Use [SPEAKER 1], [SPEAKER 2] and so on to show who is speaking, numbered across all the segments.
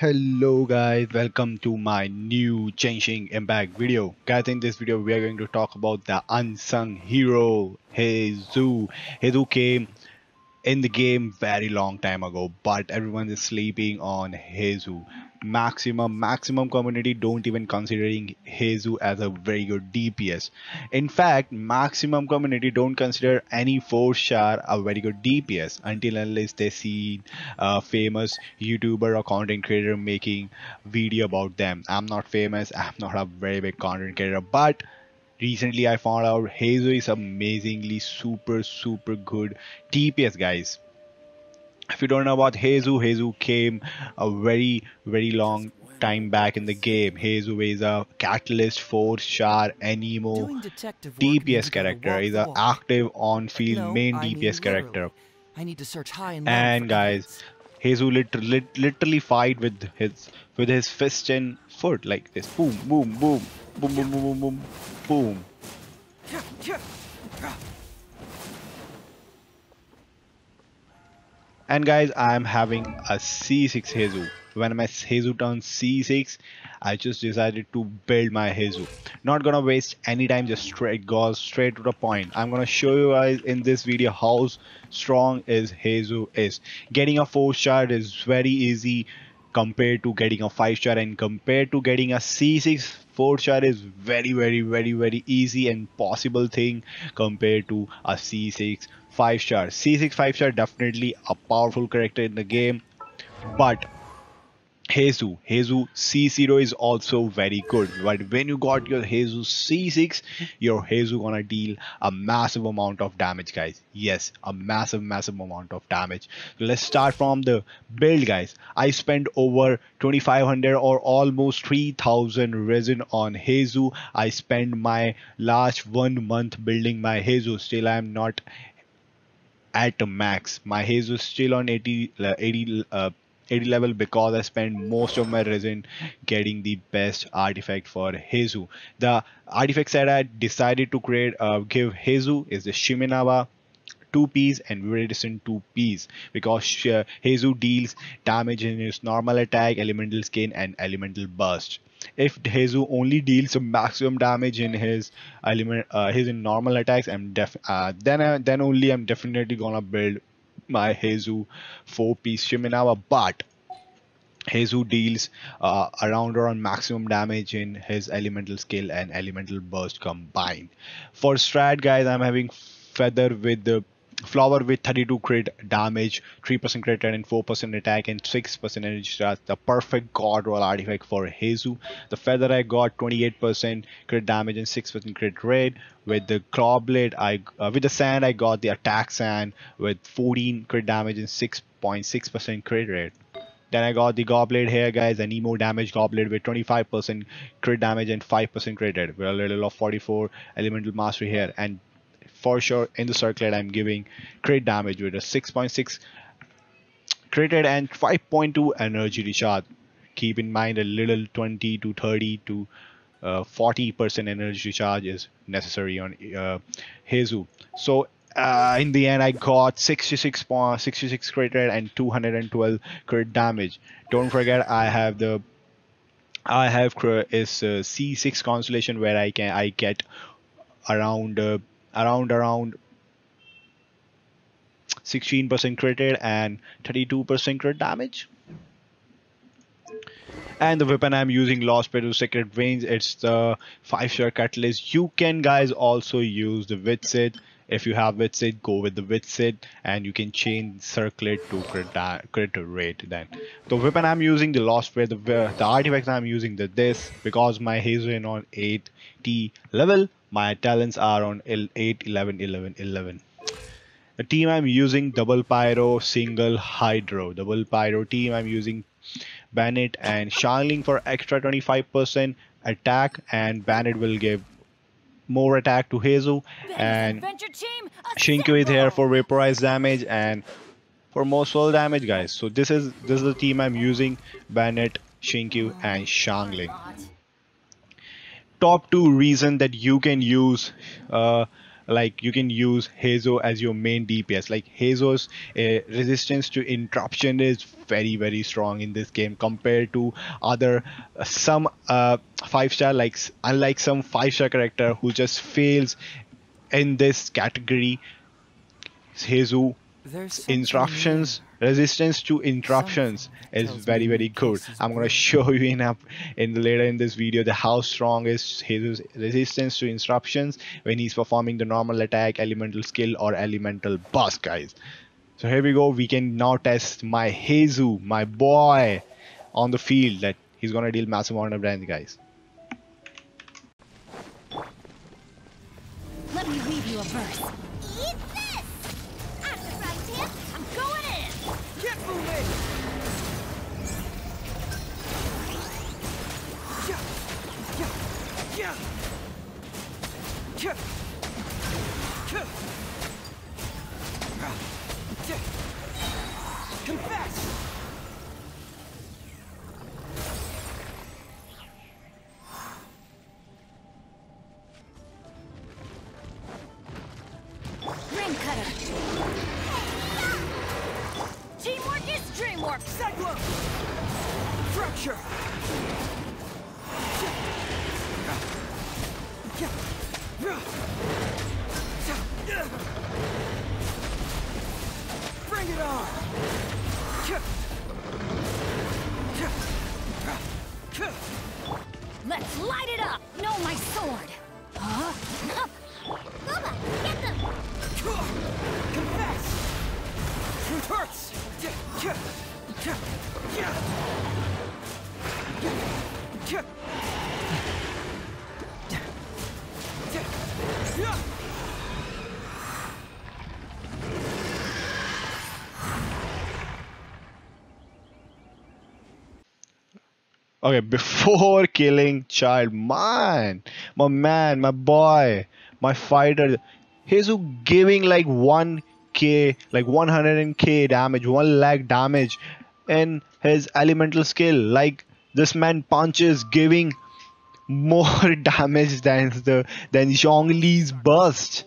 [SPEAKER 1] Hello guys, welcome to my new Genshin Impact video. Guys, in this video we are going to talk about the unsung hero, Heizou. Heizou came in the game very long time ago, but everyone is sleeping on Heizou maximum maximum community don't even considering Heizou as a very good DPS. In fact, maximum community don't consider any 4 star a very good DPS until unless they see a famous YouTuber or content creator making video about them. I'm not famous, I'm not a very big content creator, but recently I found out Heizou is amazingly super super good DPS guys if you don't know about Heizou, Heizou came a very, very long time back in the game. Heizou is a Catalyst 4 star Anemo DPS character. He's an active on-field no, main I DPS character. I need to search high and, and guys, Heizou lit lit literally fight with his with his fist and foot like this. Boom, boom, boom, boom, boom, boom, boom, boom. boom. And guys, I'm having a C6 Heizou. When my Heizou turns C6, I just decided to build my Heizou. Not gonna waste any time, just straight goes straight to the point. I'm gonna show you guys in this video how strong is Heizou is. Getting a 4 star is very easy compared to getting a 5 star and compared to getting a C6 4 star is very very very very easy and possible thing compared to a C6 5 star. C6 5 star definitely a powerful character in the game but Heizou, Heizou C0 is also very good. But when you got your Heizou C6, your Heizou gonna deal a massive amount of damage, guys. Yes, a massive, massive amount of damage. So let's start from the build, guys. I spent over 2500 or almost 3000 resin on Heizou. I spent my last one month building my Heizou. Still, I am not at max. My Heizou is still on 80, uh, 80 uh, 80 level because I spent most of my resin getting the best artifact for Heizou. The artifact that I decided to create uh, give Heizou is the Shimenawa 2 Ps and Viridescent 2 Ps because uh, Heizou deals damage in his normal attack, elemental skin and elemental burst. If Heizou only deals maximum damage in his element, uh, his normal attacks, I'm def uh, then uh, then only I'm definitely gonna build my Heizou 4-piece Shimenawa, but Heizou deals uh, around around maximum damage in his elemental skill and elemental burst combined. For strat guys, I'm having feather with the flower with 32 crit damage 3% crit and 4% attack and 6% energy charge the perfect god roll artifact for Heizou the feather I got 28% crit damage and 6% crit rate. With the claw blade I uh, with the sand I got the attack sand with 14 crit damage and 6.6% crit rate. Then I got the Goblet here, guys, Anemo damage. Goblet with 25% crit damage and 5% crit rate. With a little of 44 elemental mastery here. And for sure in the circlet I'm giving crit damage with a 6.6 crit and 5.2 energy recharge keep in mind a little 20 to 30 to 40% uh, energy recharge is necessary on uh, Heizou so uh, in the end I got 66 66 crit rate and 212 crit damage. Don't forget I have the I have is uh, C6 constellation where I can I get around uh, around around 16% crit and 32% crit damage. And the weapon I'm using Lost Peru Secret Veins, it's the 5 star catalyst. You can guys also use the Widsith. If you have Widsith, go with the Widsith and you can change circlet to crit, crit rate then. The weapon I'm using, the Lost Peru, the, the artifacts I'm using, the this because my Heizou on 8T level my talents are on 8 11 11 11 the team i'm using double pyro single hydro. Double pyro team i'm using Bennett and Xiangling for extra 25% attack and Bennett will give more attack to Heizou and Xingqiu is here for vaporize damage and for most soul damage guys. So this is this is the team I'm using Bennett Xingqiu and Xiangling top two reason that you can use uh, like you can use Heizou as your main DPS. Like Heizou's uh, resistance to interruption is very very strong in this game compared to other uh, some uh, five star like unlike some five star character who just fails in this category. Heizou interruptions resistance to interruptions is very very good i'm going to show you in up in later in this video the how strong is his resistance to interruptions when he's performing the normal attack elemental skill or elemental burst guys. So here we go. We can now test my Heizou my boy on the field that he's gonna deal massive amount of damage guys.
[SPEAKER 2] Let me read you a verse
[SPEAKER 3] Confess!
[SPEAKER 1] Okay, before killing Childe, man, my man, my boy, my fighter, he's giving like 1k, like 100k damage, 1 lakh damage in his elemental skill. Like this man punches giving more damage than the than Zhongli's burst.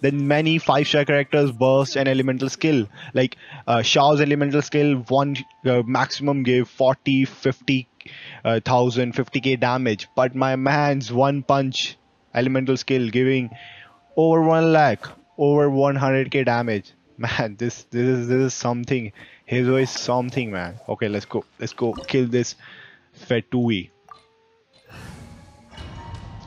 [SPEAKER 1] Than many five star characters burst and elemental skill. Like uh, Xiao's elemental skill one uh, maximum gave 40 50 uh, thousand 50k damage. But my man's one punch elemental skill giving over 1 lakh over 100k damage. Man this this is this is something. Heizou is something man. Okay let's go. Let's go kill this Fatui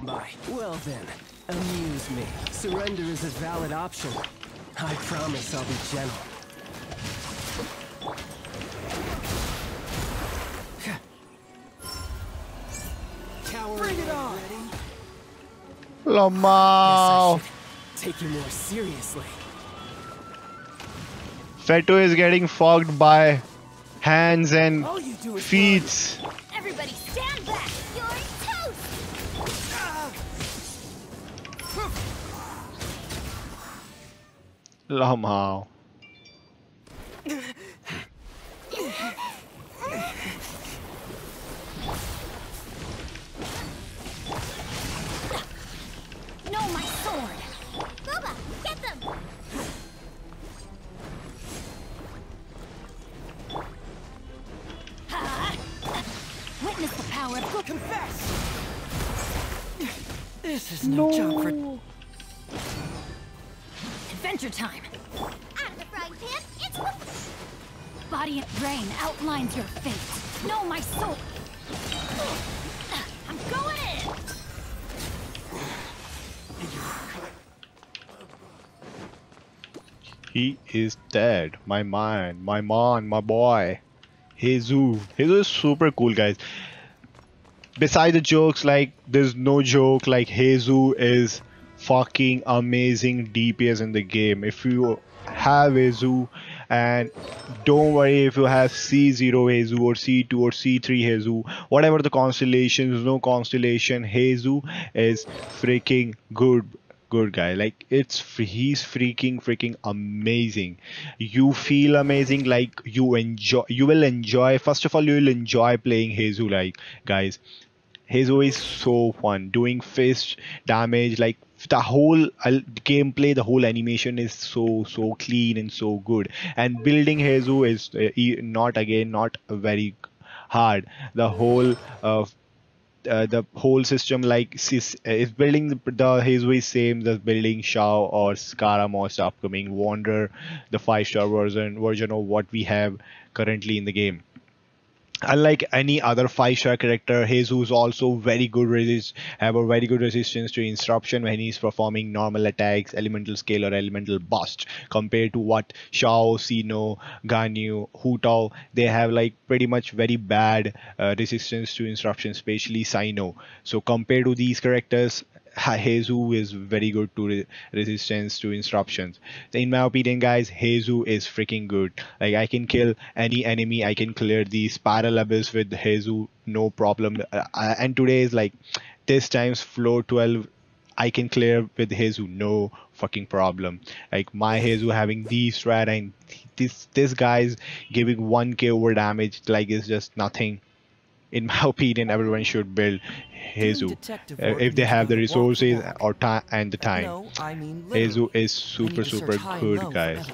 [SPEAKER 4] my well then amuse me surrender is a valid option I promise I'll be gentle
[SPEAKER 3] Bring it on!
[SPEAKER 1] Lamau!
[SPEAKER 4] Take you more seriously.
[SPEAKER 1] Feto is getting fogged by hands and feet.
[SPEAKER 2] Everybody stand back! You're toast! Know
[SPEAKER 3] This is no, job for...
[SPEAKER 2] Adventure time! Out of the frying pan, it's... Body and brain outlines your fate. No, my soul! I'm going in!
[SPEAKER 1] He is dead. My man, my man, my boy. Heizou. Heizou is super cool, guys. Besides the jokes, like, there's no joke. Like, Heizou is fucking amazing DPS in the game. If you have Heizou, and don't worry if you have C0 Heizou or C2 or C3 Heizou, whatever the constellations, no constellation, Heizou is freaking good good guy like it's he's freaking freaking amazing you feel amazing like you enjoy you will enjoy first of all you will enjoy playing Hezo like guys Heizou is so fun. Doing fist damage like the whole uh, gameplay the whole animation is so so clean and so good. And building Heizou is uh, not again not very hard. The whole uh, uh, the whole system like sis- uh, building the, the is same the building Xiao or Scara most upcoming Wanderer the five star version version of what we have currently in the game unlike any other five star character Heizou is also very good resist have a very good resistance to interruption when he's performing normal attacks elemental scale or elemental burst compared to what Xiao, Cyno, Ganyu, Hu Tao they have like pretty much very bad uh, resistance to interruption, especially Cyno. So compared to these characters Ha- Heizou is very good to re- resistance to disruptions. In my opinion, guys, Heizou is freaking good. Like I can kill any enemy, I can clear the spiral abyss with Heizou, no problem. Uh, uh, and today is like this times floor 12 I can clear with Heizou, no fucking problem. Like my Heizou having the strat and this this guy's giving 1k over damage like it's just nothing. In my opinion, everyone should build
[SPEAKER 3] Heizou
[SPEAKER 1] uh, if they have the
[SPEAKER 3] the
[SPEAKER 1] resources or time and the time.
[SPEAKER 3] No, I mean.
[SPEAKER 1] Heizou is super super
[SPEAKER 3] search high and
[SPEAKER 1] good, guys.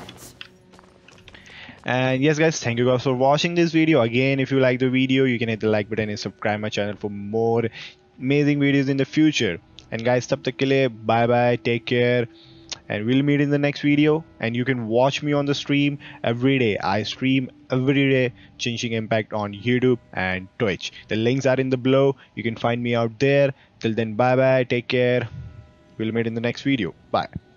[SPEAKER 1] And yes, guys, thank you guys for watching this video. Again, if you like the video, you can hit the like button and subscribe my channel for more amazing videos in the future. And guys, tab tak ke liye, bye bye, take care, and we'll meet in the next video. And you can watch me on the stream every day. I stream every day, Genshin Impact on YouTube and Twitch. The links are in the below. You can find me out there. Till then, bye bye, take care. We'll meet in the next video. Bye.